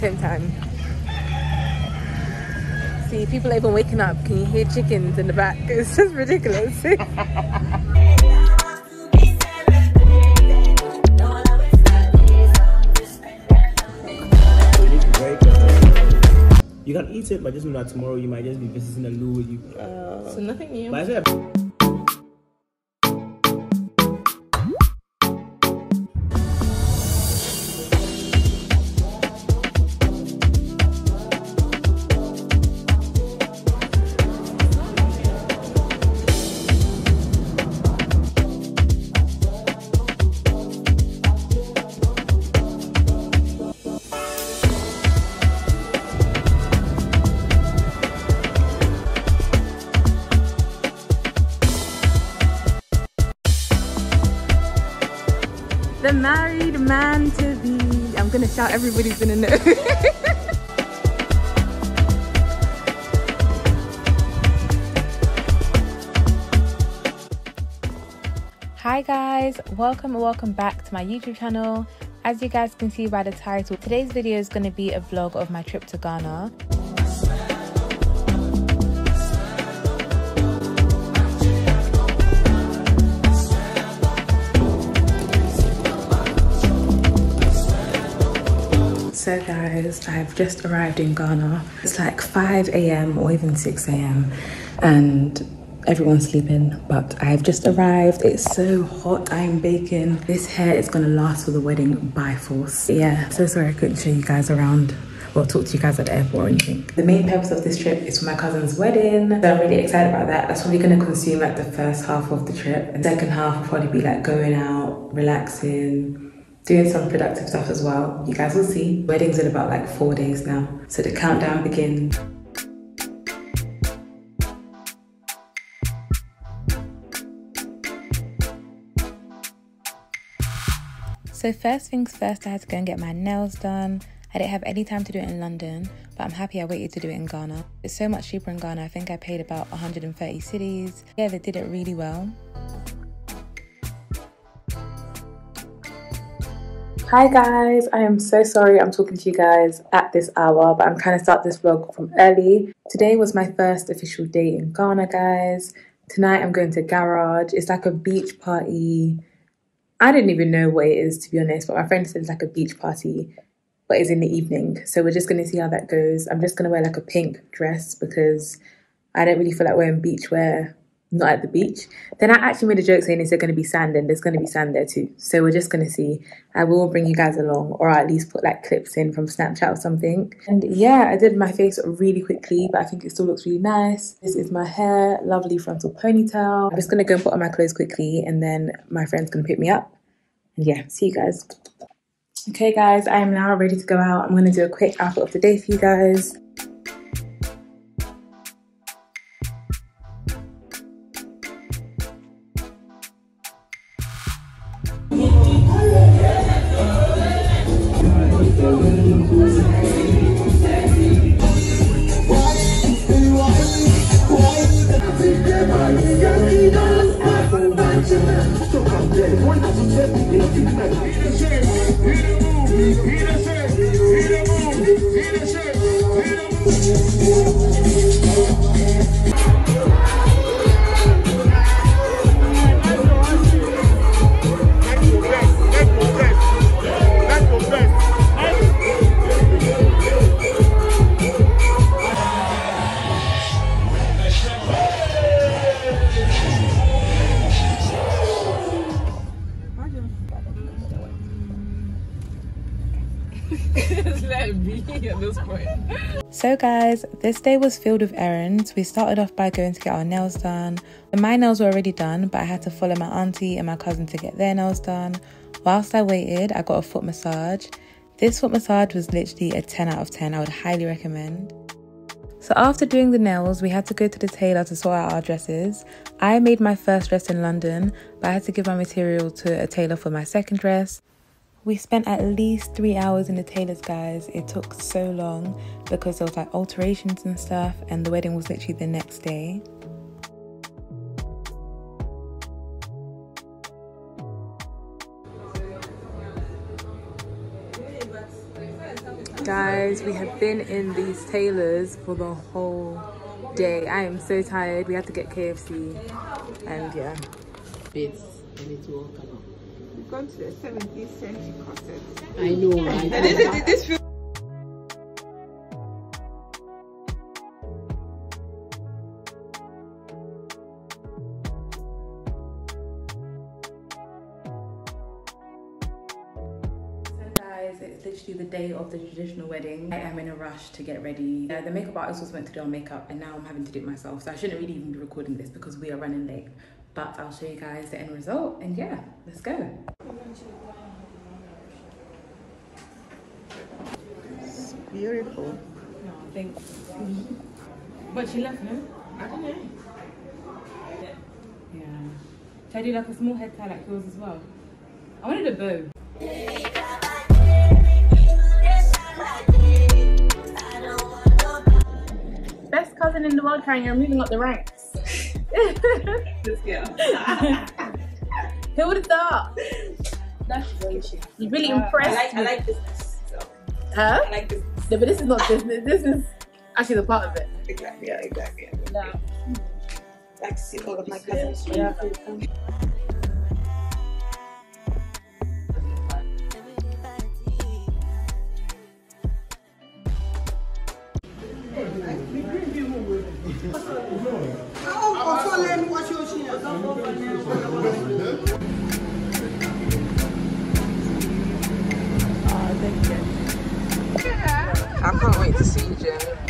10 minutes and then it's home time. See, people are even waking up. Can you hear chickens in the back? It's just ridiculous. You can eat it, but just know that tomorrow you might just be visiting the loo. with You, uh, so nothing new. Man to be. I'm gonna shout, everybody's gonna know. Hi guys, welcome and welcome back to my YouTube channel. As you guys can see by the title, today's video is to be a vlog of my trip to Ghana. So guys, I've just arrived in Ghana. It's like 5 a.m. or even 6 a.m. and everyone's sleeping, but I've just arrived. It's so hot, I'm baking. This hair is gonna last for the wedding by force. Yeah, so sorry I couldn't show you guys around or talk to you guys at the airport or anything. The main purpose of this trip is for my cousin's wedding. So I'm really excited about that. That's probably gonna consume like the first half of the trip. The second half will probably be like going out, relaxing, doing some productive stuff as well. You guys will see. Wedding's in about like four days now. So the countdown begins. So first things first, I had to go and get my nails done. I didn't have any time to do it in London, but I'm happy I waited to do it in Ghana. It's so much cheaper in Ghana. I think I paid about 130 cedis. Yeah, they did it really well. Hi guys, I am so sorry I'm talking to you guys at this hour, but I'm trying to start this vlog from early. Today was my first official day in Ghana, guys. Tonight I'm going to Garage. It's like a beach party. I didn't even know what it is to be honest, but my friend said it's like a beach party, but it's in the evening. So we're just gonna see how that goes. I'm just gonna wear like a pink dress because I don't really feel like wearing beach wear not at the beach. Then I actually made a joke saying, is there going to be sand? And there's going to be sand there too. So we're just going to see. I will bring you guys along or at least put like clips in from Snapchat or something. And yeah, I did my face really quickly, but I think it still looks really nice. This is my hair, lovely frontal ponytail. I'm just going to go and put on my clothes quickly and then my friend's going to pick me up. And yeah, see you guys. Okay guys, I am now ready to go out. I'm going to do a quick outfit of the day for you guys. So guys, this day was filled with errands. We started off by going to get our nails done. My nails were already done, but I had to follow my auntie and my cousin to get their nails done. Whilst I waited, I got a foot massage. This foot massage was literally a 10 out of 10. I would highly recommend. So after doing the nails, we had to go to the tailor to sort out our dresses. I made my first dress in London, but I had to give my material to a tailor for my second dress. We spent at least three hours in the tailor's, guys. It took so long because there was like alterations and stuff, and the wedding was literally the next day. Guys, we have been in these tailors for the whole day. I am so tired. We had to get KFC and yeah. bits and it will come out. We've gone to the 70th century concert. I know, right? And this, this, this feels So guys, it's literally the day of the traditional wedding. I am in a rush to get ready. Uh, the makeup artist was meant to do our makeup and now I'm having to do it myself. So I shouldn't really even be recording this because we are running late. But I'll show you guys the end result and yeah, let's go. beautiful. No, thanks. But she left, no? I don't know. Yeah. Should I do like a small head tie like yours as well? I wanted a bow. Best cousin in the world, Karen, you're moving up the ranks. This girl. Who would have thought? That's chic. You really Uh, impressed I like, I me. like business. So Huh? I like business. No, but this is not business. This is actually the part of it. Exactly. Yeah, exactly. Yeah. Like to see all of my cousins. Yeah. I can't wait to see you, Jen.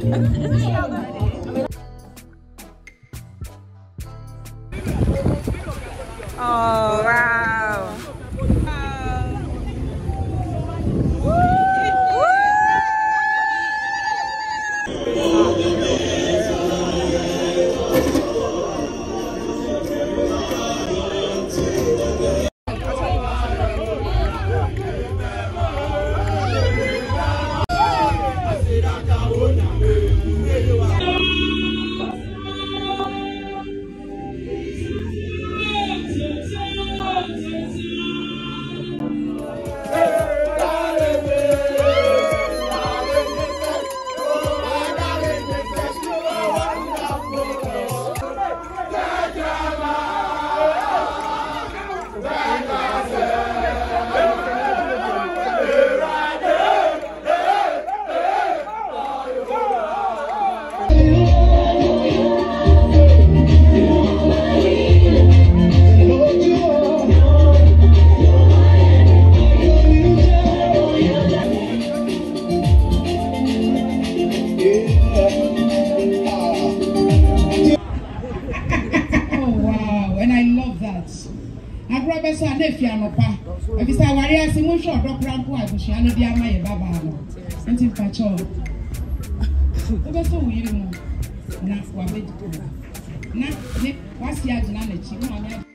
Oh efi anɔpa. Ebisa awari ase mo nhwɛ ɔdɔ kura nko abusua no bi ama yɛ baba no. Nti mpakyɛw. Wobɛ so wo yiri mu na wabɛdi. Na ne wasi agyina n'akyi mo maame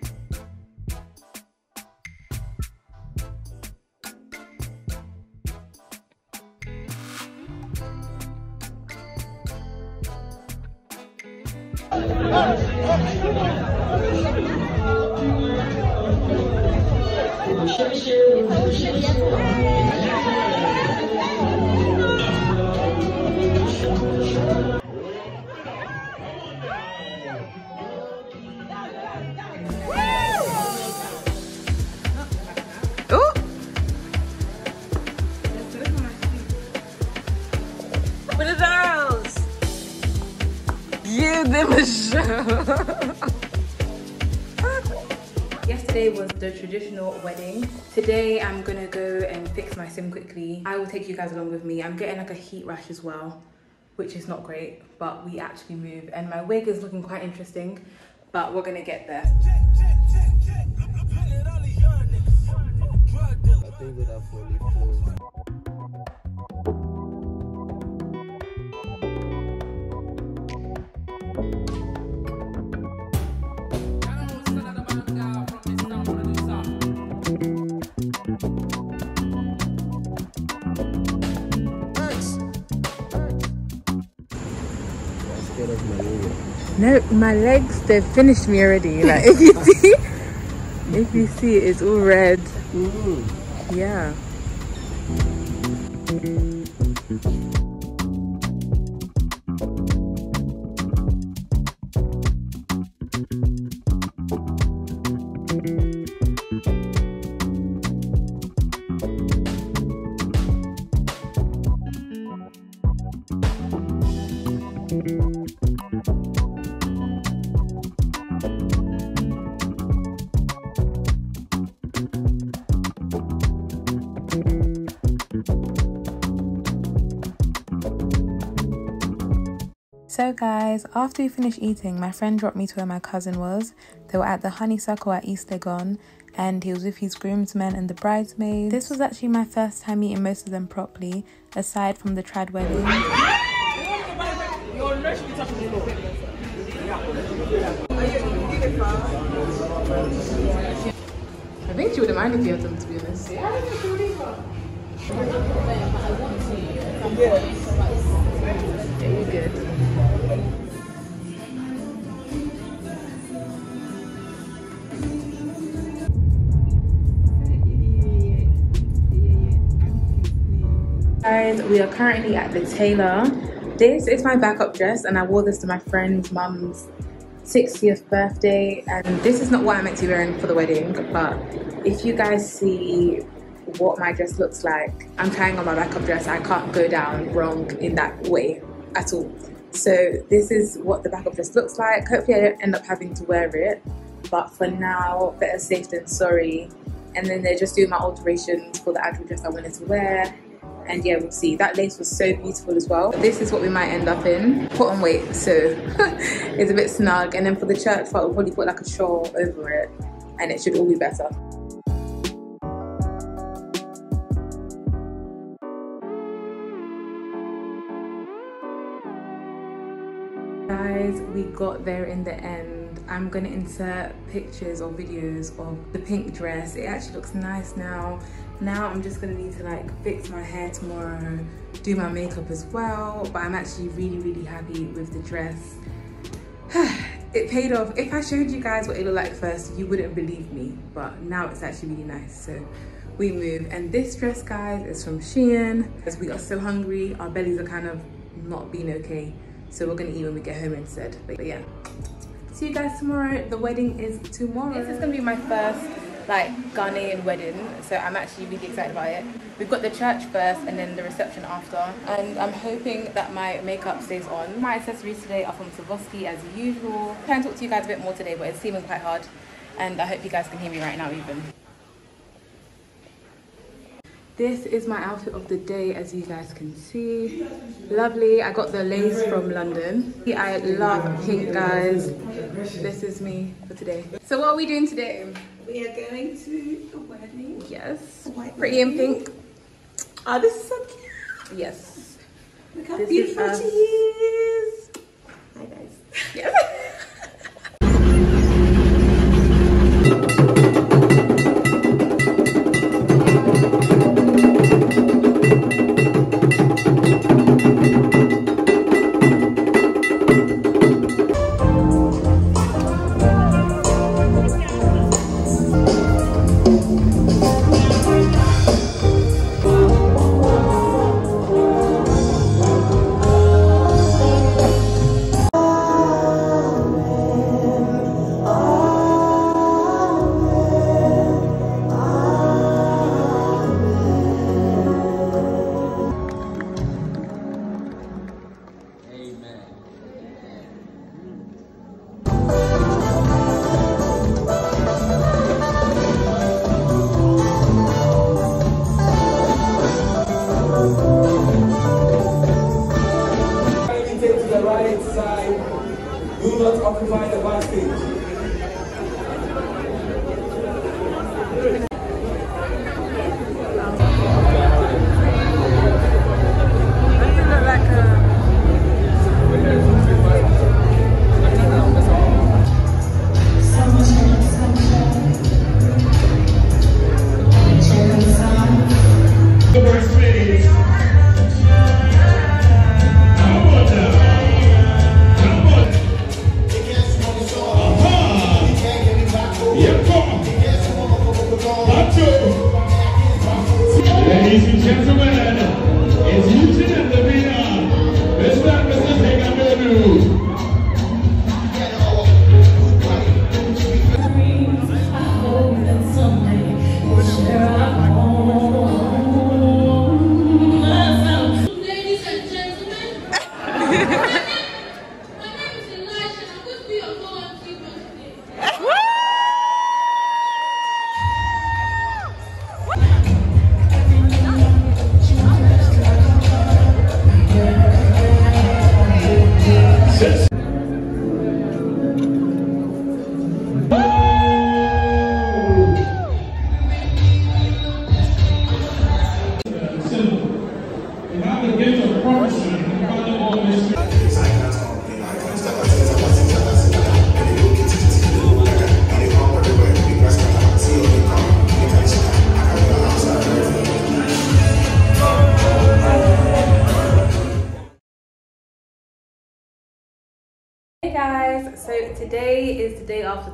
Yesterday was the traditional wedding. Today I'm gonna go and fix my sim quickly. I will take you guys along with me. I'm getting like a heat rash as well, which is not great, but we actually move. And my wig is looking quite interesting, but we're gonna get there. I think that No, my legs, they've finished me already. Like if you see, if you see, it's all red. Mm. Yeah. So, guys, after we finished eating, my friend dropped me to where my cousin was. They were at the honeysuckle at East and he was with his groomsmen and the bridesmaids. This was actually my first time meeting most of them properly, aside from the trad wedding. I think she would have minded if you them, to be honest. Yeah, you're good. Guys, we are currently at the tailor. This is my backup dress, and I wore this to my friend's mum's 60th birthday. And this is not what I'm be wearing for the wedding, but if you guys see what my dress looks like, I'm trying on my backup dress. I can't go down wrong in that way at all. So this is what the backup dress looks like. Hopefully, I don't end up having to wear it. But for now, better safe than sorry. And then they're just doing my alterations for the actual dress I wanted to wear and yeah we'll see. That lace was so beautiful as well. This is what we might end up in. Put on weight so it's a bit snug. And then for the church part we'll probably put like a shawl over it and it should all be better. Guys we got there in the end. I'm gonna insert pictures or videos of the pink dress. It actually looks nice now now i'm just gonna need to like fix my hair tomorrow do my makeup as well but i'm actually really really happy with the dress. It paid off. If i showed you guys what it looked like first you wouldn't believe me but now it's actually really nice. So we move. And this dress guys is from shein. As we are so hungry our bellies are kind of not being okay. So we're gonna eat when we get home instead. But, but yeah. See you guys tomorrow. The wedding is tomorrow. This is gonna be my first like Ghanaian wedding so I'm actually really excited about it. We've got the church first and then the reception after. And I'm hoping that my makeup stays on. My accessories today are from Swarovski as usual. I'm trying to talk to you guys a bit more today but it's seeming quite hard. And I hope you guys can hear me right now even. This is my outfit of the day as you guys can see. Lovely. I got the lace from london. I love pink guys. This is me for today. So what are we doing today We are going to a wedding. yes White pretty in pink Oh, this is so cute. yes Look how This beautiful us. she is. Hi, guys. yes Do not occupy the backstage. Ladies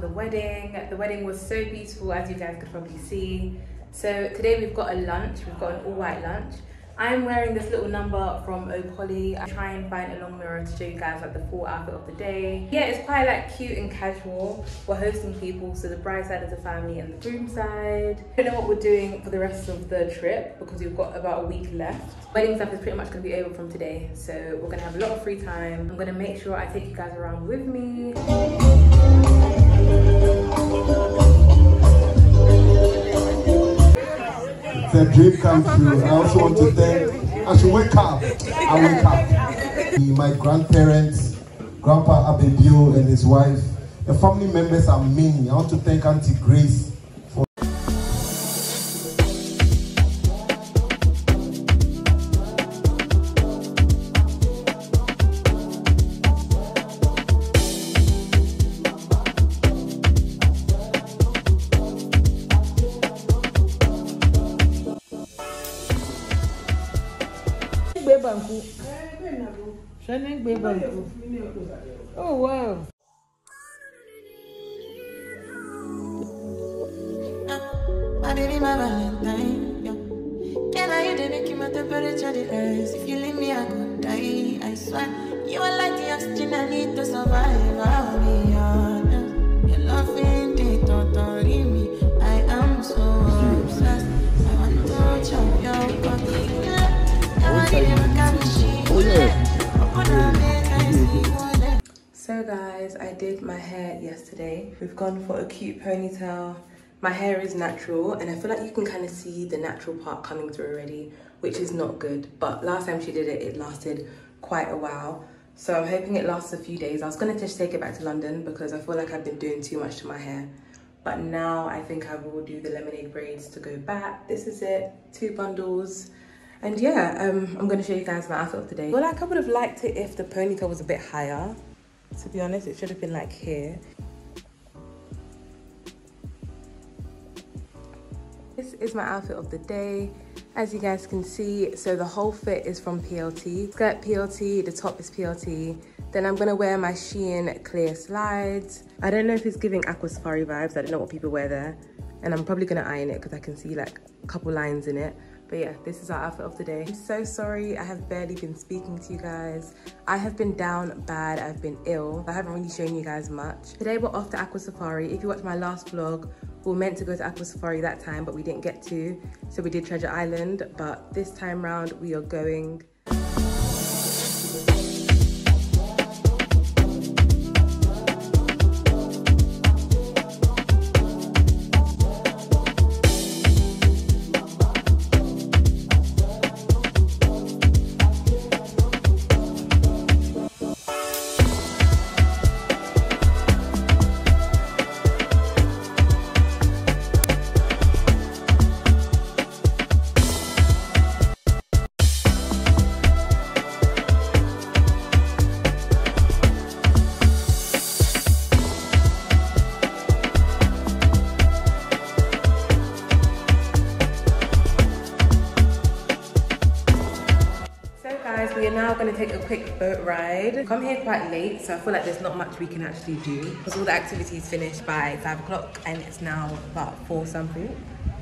the wedding. The wedding was so beautiful as you guys could probably see. So today we've got a lunch, we've got an all white lunch. I'm wearing this little number from Opoly. I try and find a long mirror to show you guys like the full outfit of the day. Yeah, it's quite like cute and casual. We're hosting people, so the bride side of the family and the groom side. I don't know what we're doing for the rest of the trip because we've got about a week left. Wedding stuff is pretty much gonna be over from today, so we're gonna have a lot of free time. I'm gonna make sure I take you guys around with me. It's a dream come true. I also want to thank, I should wake up. I wake up. My grandparents, Grandpa Abebio and his wife, the family members are many. I want to thank Auntie Grace Oh wow. My baby, my valentine. Yeah. Can I they make my temperature the rise? If you leave me, I could die. I swear, you are like the oxygen I need to survive. I'll be honest. Your love ain't me. I am so obsessed. I want to chop your. Nobody never got So guys, I did my hair yesterday. We've gone for a cute ponytail. My hair is natural and I feel like you can kind of see the natural part coming through already, which is not good. But last time she did it, it lasted quite a while. So I'm hoping it lasts a few days. I was gonna just take it back to London because I feel like I've been doing too much to my hair. But now I think I will do the lemonade braids to go back. This is it, two bundles. And yeah, um, I'm gonna show you guys my outfit of the day. Well, like I would have liked it if the ponytail was a bit higher. To be honest, it should have been like here. This is my outfit of the day. As you guys can see, so the whole fit is from PLT. Skirt PLT, the top is PLT. Then I'm gonna wear my Shein clear slides. I don't know if it's giving Aqua Safari vibes. I don't know what people wear there. And I'm probably gonna iron it because I can see like a couple lines in it. But yeah, this is our outfit of the day. I'm so sorry I have barely been speaking to you guys. I have been down bad, I've been ill. I haven't really shown you guys much. Today we're off to Aqua Safari. If you watched my last vlog, we were meant to go to Aqua Safari that time, but we didn't get to. So we did Treasure Island, but this time round we are going quick boat ride. Come here quite late, so I feel like there's not much we can actually do because all the activities finished by five o'clock and it's now about four something.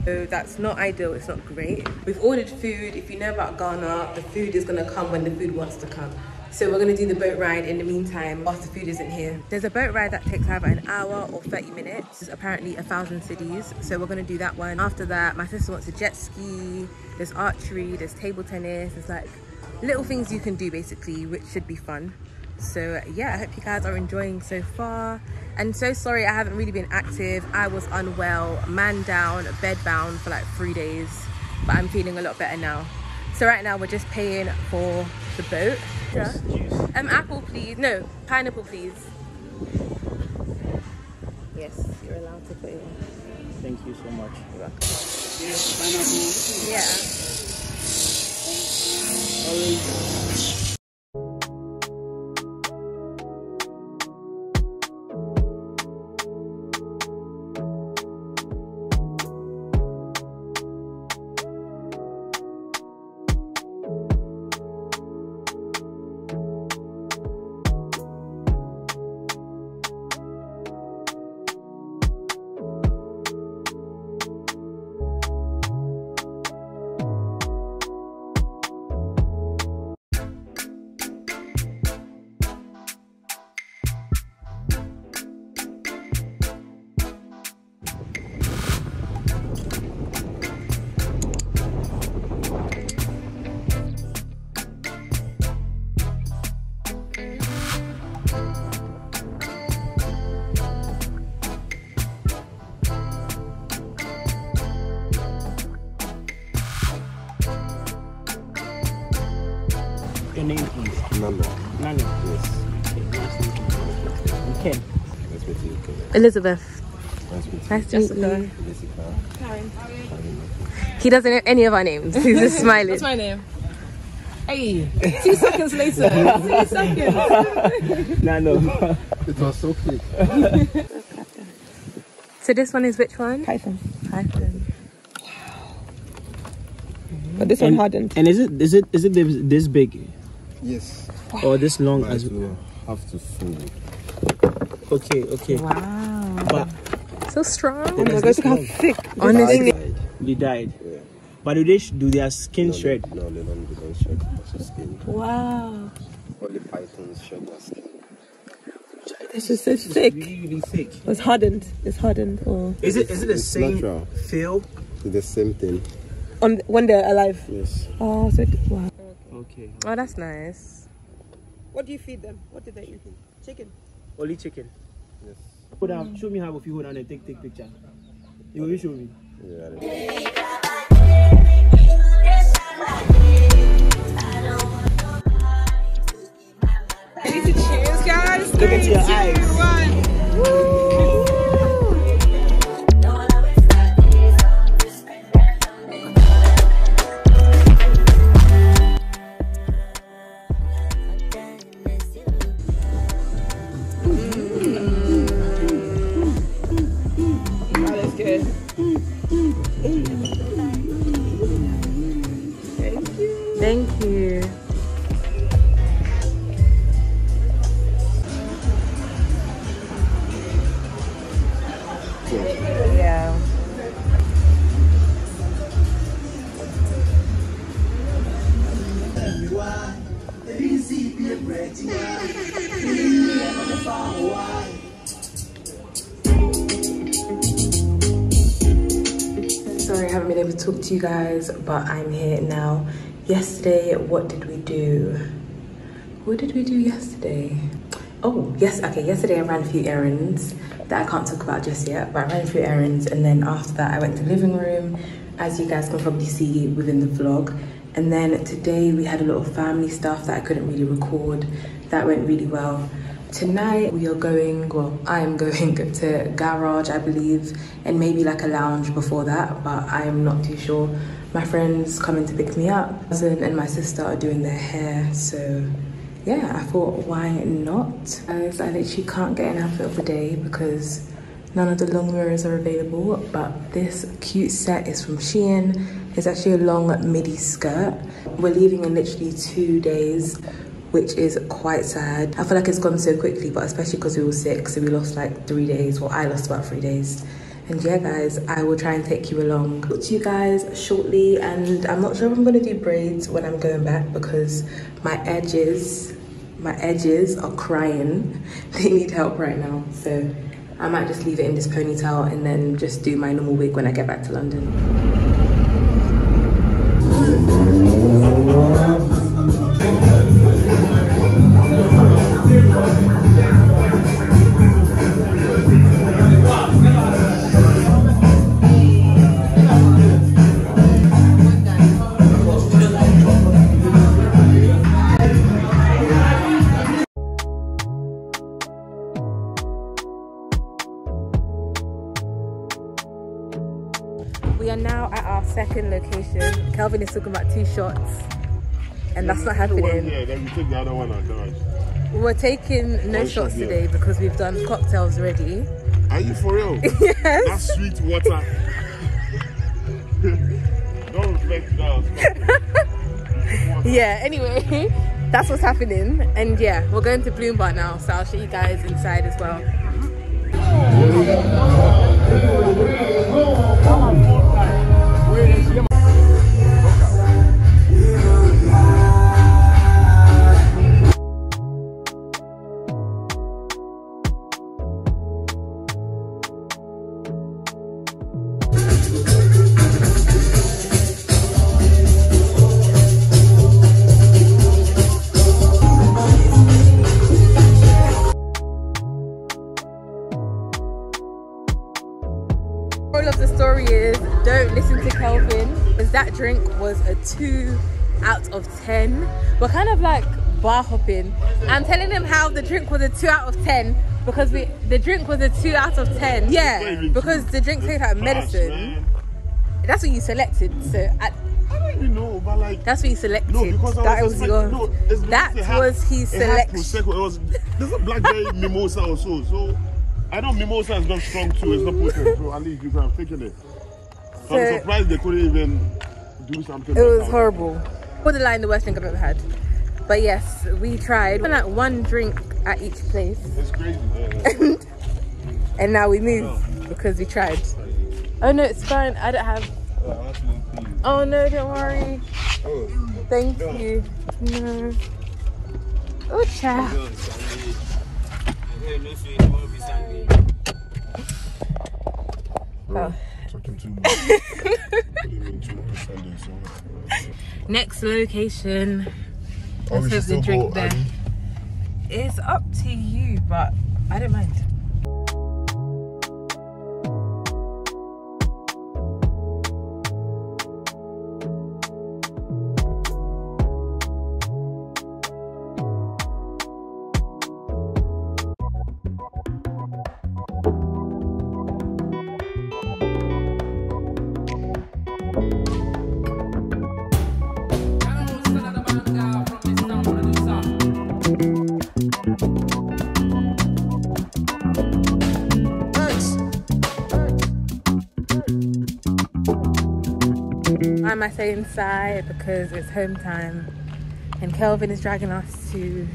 So that's not ideal, it's not great. We've ordered food. If you know about Ghana, the food is gonna come when the food wants to come. So we're gonna do the boat ride in the meantime whilst the food isn't here. There's a boat ride that takes either an hour or 30 minutes. It's apparently a thousand cedis. So we're gonna do that one. After that, my sister wants a jet ski. There's archery, there's table tennis. There's like little things you can do basically, which should be fun. So yeah, I hope you guys are enjoying so far. And so sorry I haven't really been active. I was unwell, man down, bed bound for like three days, but I'm feeling a lot better now. So right now we're just paying for the boat. Yeah. Um, apple please. No, pineapple please. Yes, you're allowed to put it. Thank you so much. Yeah. Thank you. Ken. Elizabeth. Nice to meet you. Nice to meet you. Jessica. Karen. He doesn't know any of our names. He's just smiling. What's my name? Hey, two seconds later. two seconds. Nano. It was so quick. So this one is which one? Python. Python. But this one hardened. And is it is it is it this, this big Yes. or this long But as it will have to fold. Okay, okay. Wow. But So strong. Oh my god, look how thick. Honestly. Side. they died. Yeah. But do they sh- do their skin No, shred? They, no, they don't, they don't shed also skin. Wow. Only pythons shed their skin. This is so thick. Really, really thick. It's hardened. It's hardened. Or Is it is it the It's same natural. feel? It's the same thing. on when they're alive. Yes. Oh, so it, wow. Okay. Oh, that's nice. What do you feed them? What do they eat? Chicken. Only chicken. Yes. Hold on, show me how if you hold on and take take picture. You will show me. Yeah. Cheers, guys. Look at your eyes. That guys, but I'm here now. Yesterday, what did we do? What did we do yesterday? Oh, yes, okay, yesterday I ran a few errands that I can't talk about just yet, but I ran a few errands and then after that I went to the living room, as you guys can probably see within the vlog. And then today we had a lot of family stuff that I couldn't really record. That went really well. Tonight we are going, well, I am going to garage, I believe, and maybe like a lounge before that, but I am not too sure. My friends coming to pick me up, cousin and my sister are doing their hair, so yeah, I thought why not? Guys, I literally can't get an outfit of the day because none of the long mirrors are available, but this cute set is from Shein. It's actually a long midi skirt. We're leaving in literally two days. which is quite sad. I feel like it's gone so quickly, but especially because we were sick, so we lost like three days. Well, I lost about three days. And yeah, guys, I will try and take you along. Talk to you guys shortly, and I'm not sure if I'm gonna do braids when I'm going back because my edges, my edges are crying. They need help right now, so I might just leave it in this ponytail and then just do my normal wig when I get back to London. Two shots, and that's not happening. Yeah, then we take the other one out, guys. We're taking no One shots shot, yeah. today because we've done cocktails already. Are you for real? yes. That's sweet water. Don't reflect that. Yeah, anyway, that's what's happening. And yeah, we're going to Bloom Bar now, so I'll show you guys inside as well. Two out of ten. We're kind of like bar hopping. I'm telling him how the drink was a two out of ten because we the drink was a two out of ten. Yeah, because the drink tastes like medicine. That's what you selected. So I, I don't even know, but like that's what you selected. no, because I that was was yours. no, that it had- was his it selection. It was there's a blackberry mimosa also, so I know mimosa is not strong too. It's not potent, so at least you can have taken it. So So- I'm surprised they couldn't even do something. It was horrible. Borderline the line the worst drink I've ever had. But yes, we tried. We had like one drink at each place. It's crazy. Yeah. and now we move because we tried. Oh no, it's fine. I don't have. Oh no, don't worry. Thank you. No. Oh, child. Oh. Talking too much. What do you mean tomorrow is Sunday, so- Next location. Oh, Let's hope the drink there. It's up to you, but I don't mind. Why am I saying inside? Because it's home time. And Kelvin is dragging us to,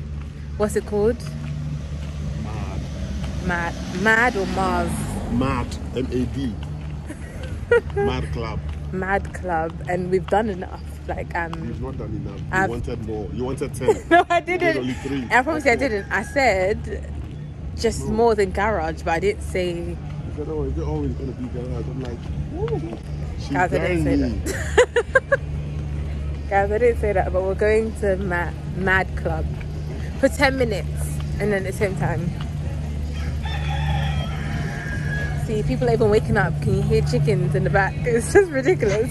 what's it called? Mad. Mad. Mad or Mars? Mad, M-A-D. Mad Club. Mad Club. And we've done enough. Like, um, You've not done enough. You I've- wanted more. You wanted 10. no, I did didn't. only three. I promise you I didn't. I said just more than garage, but I didn't say. You said, oh, is it always going to be garage? I'm like, "Ooh." She's Guys, I didn't say me. Guys, I didn't say that, but we're going to Mad, Mad Club for 10 minutes and then at the same time. See, people are even waking up. Can you hear chickens in the back? It's just ridiculous.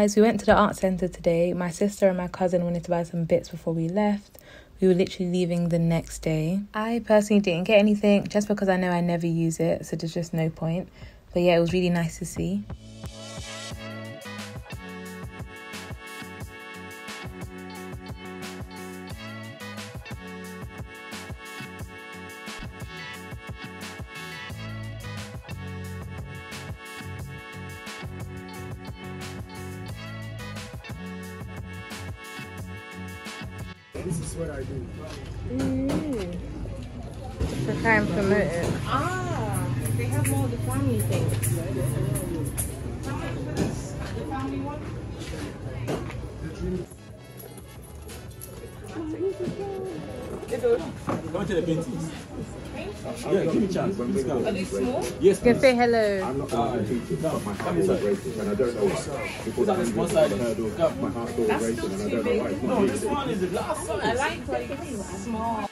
guys, we went to the art centre today. My sister and my cousin wanted to buy some bits before we left. We were literally leaving the next day. I personally didn't get anything just because I know I never use it, so there's just no point. But yeah, it was really nice to see. This is what I do. Mm. To try and promote it. Ah, they have more of the family things. Come to the paintings. Yeah, give me a chance. Please come. Are they small? Yes, can please. say hello. I'm not Uh, allowed to teach it, but my heart inside. is racing, and I don't know why. Because on I'm this one just side. heard of Come. my heart still That's racing, still and I too don't know big. why it's No, not this big. one is the last size. I like like small.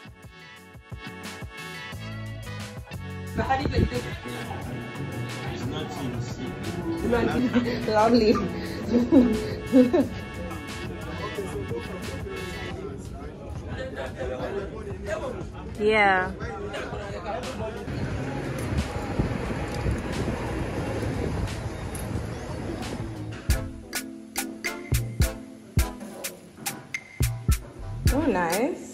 It's not cheap. Lovely. Yeah. Oh, nice.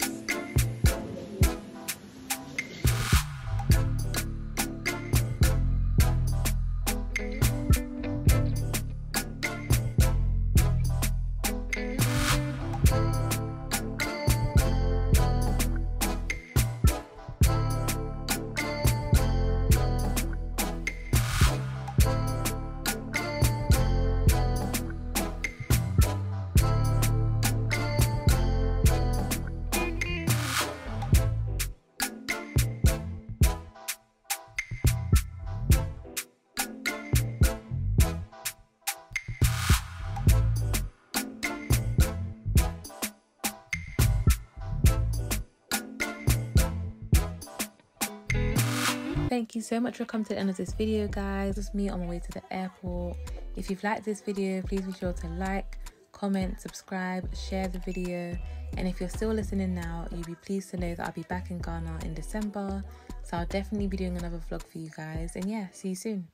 Thank you so much for coming to the end of this video, guys. it's me on my way to the airport. If you've liked this video, please be sure to like, comment, subscribe, share the video. And if you're still listening now, you'll be pleased to know that I'll be back in Ghana in December. So I'll definitely be doing another vlog for you guys. And yeah, see you soon.